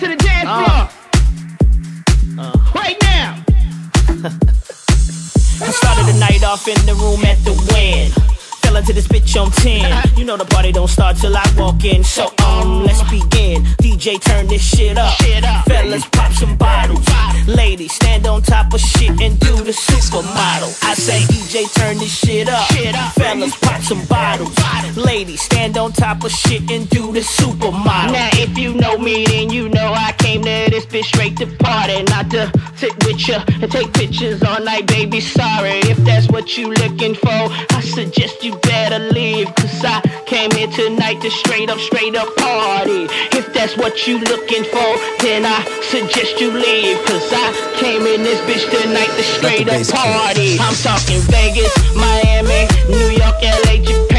to the dance uh. floor. Uh. Right now. I started the night off in the room at the Wynn. Fell into this bitch on 10. You know the party don't start till I walk in. So, um, let's begin. DJ, turn this shit up. Shit up. Fellas, pop some bottles. Ladies, stand on top of shit and do the supermodel. I say, EJ, turn this shit up. Fellas, pop some bottles. Ladies, stand on top of shit and do the supermodel. Now, if you know me, then you know I came to this bitch straight to party, not to sit with ya and take pictures all night, baby. Sorry if that's what you looking for. I suggest you better leave, cause I came here tonight to straight up, straight up party. If that's what you looking for, then I suggest you leave, cause I came in this bitch tonight to straight up party. I'm talking Vegas, Miami, New York, LA, Japan,